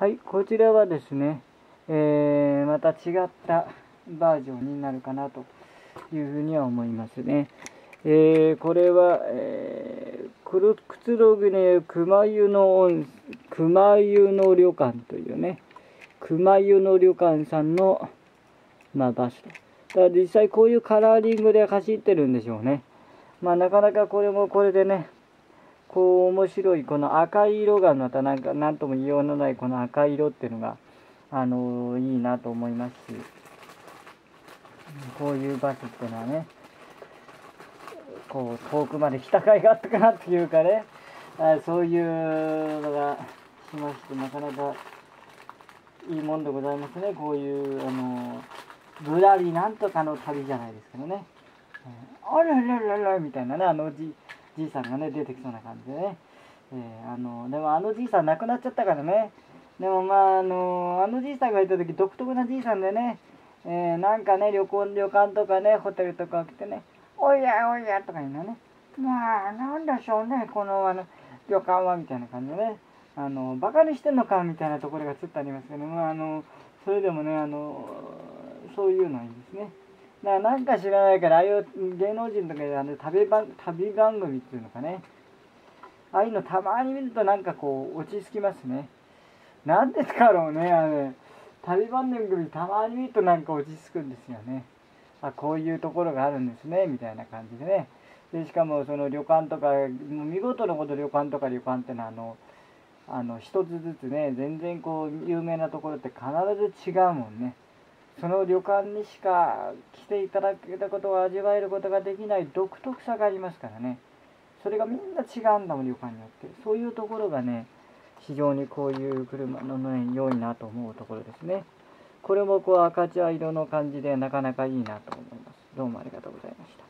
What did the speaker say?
はい、こちらはですね、えー、また違ったバージョンになるかなというふうには思いますね。えー、これは、えー、くつろぐね熊湯の熊湯の旅館というね、熊湯の旅館さんの、まあ、バスと。だ実際こういうカラーリングで走ってるんでしょうね。まあなかなかこれもこれでね、こう面白いこの赤い色がまたなんか何とも言いようのないこの赤い色っていうのが、あの、いいなと思いますし、こういうバスっていうのはね、こう遠くまで来た甲斐があったかなっていうかね、そういうのがしましてなかなかいいもんでございますね。こういうあのぶらりなんとかの旅じゃないですけどね、あららららみたいなねあのじじいさんがね出てきそうな感じでね、えー、あのでもあのじいさん亡くなっちゃったからね。でもまああのあのじいさんがいた時独特なじいさんでね、えー、なんかね旅行旅館とかねホテルとか来てね。おやおやとか言うのね。まあなんでしょうねこのあの旅館はみたいな感じでね。あのバカにしてんのかみたいなところがちょっとありますけど、まあ、あのそれでもねあのそういうのはいいですね。だからなんか知らないからああいう芸能人とかであの旅番旅番組っていうのかねああいうのたまに見るとなんかこう落ち着きますね。なんですかろうねあの旅番組たまに見るとなんか落ち着くんですよね。あこういうところがあるんですねみたいな感じでね。でしかもその旅館とかもう見事なこと旅館とか旅館ってのはあのあの一つずつね全然こう有名なところって必ず違うもんねその旅館にしか来ていただけたことを味わえることができない独特さがありますからね。それがみんな違うんだもん旅館によって。そういうところがね非常にこういう車のね良いなと思うところですね。これもこう赤茶色の感じでなかなかいいなと思います。どうもありがとうございました。